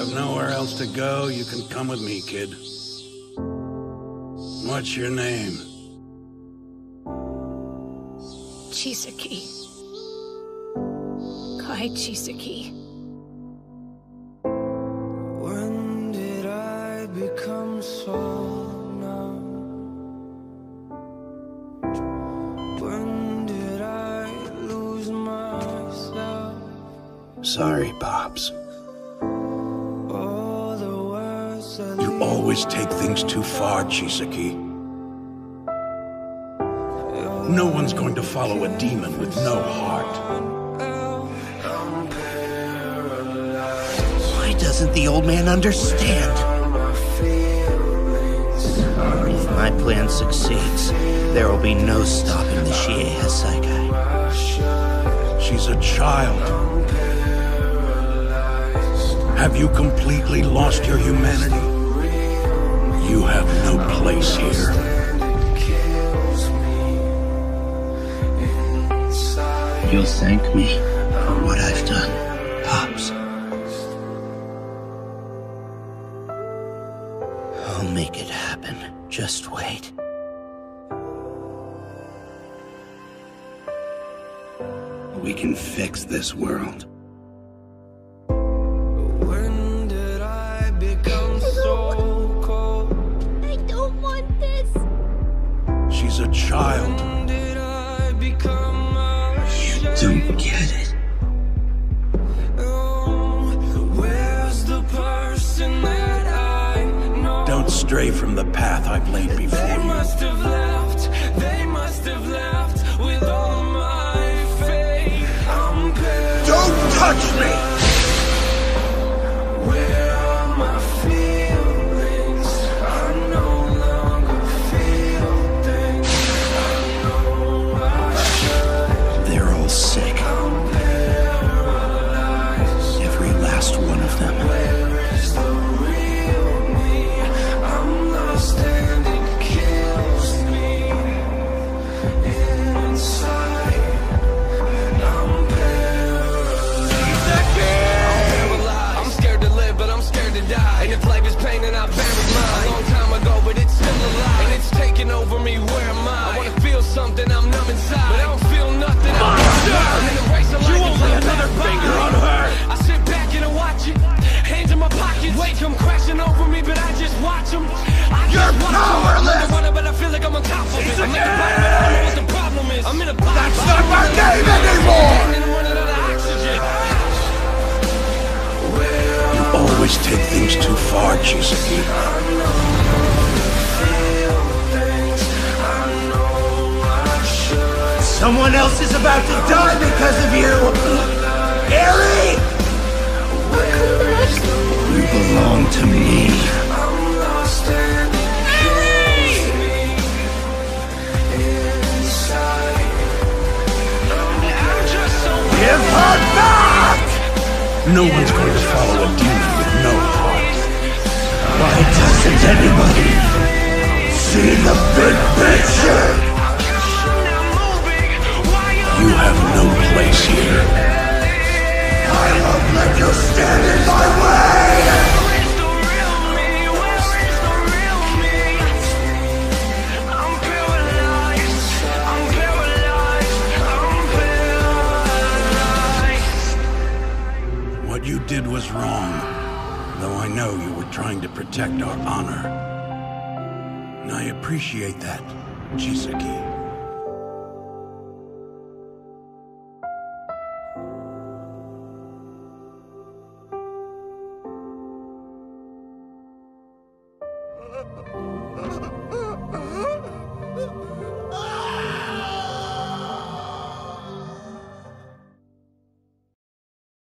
have nowhere else to go, you can come with me, kid. What's your name? Chisaki. Kai Chisaki. When did I become so numb? When did I lose myself? Sorry, Pops. Always take things too far, Chisaki. No one's going to follow a demon with no heart. Why doesn't the old man understand? If my plan succeeds, there will be no stopping the Shie Hassaikai. She's a child. Have you completely lost your humanity? You have no place here. You'll thank me for what I've done, Pops. I'll make it happen. Just wait. We can fix this world. Child. When did I become a Don't get it. Where's the person that I know? Don't stray from the path I've laid before They you. must have left, they must have left with all my faith. I'm. Don't touch me! Me. Where am I? I wanna feel something. I'm numb inside, but I don't feel nothing. Monster! I'm a race of another finger on her. I sit back and I watch it. Hands in my pockets. Wait, come crashing over me, but I just watch them. I just You're 'em. powerless. I'm running, but I feel like I'm on top of it. I'm in the bottom, I don't know what the problem is. I'm in a. That's not my game Someone else is about to die because of you! Eri! You belong to me. I'm lost and it kills me inside. I'm just so Give her back! No one's going to follow a demon with no heart. Why doesn't anybody see the big picture? Was wrong, though I know you were trying to protect our honor. And I appreciate that, Chisaki.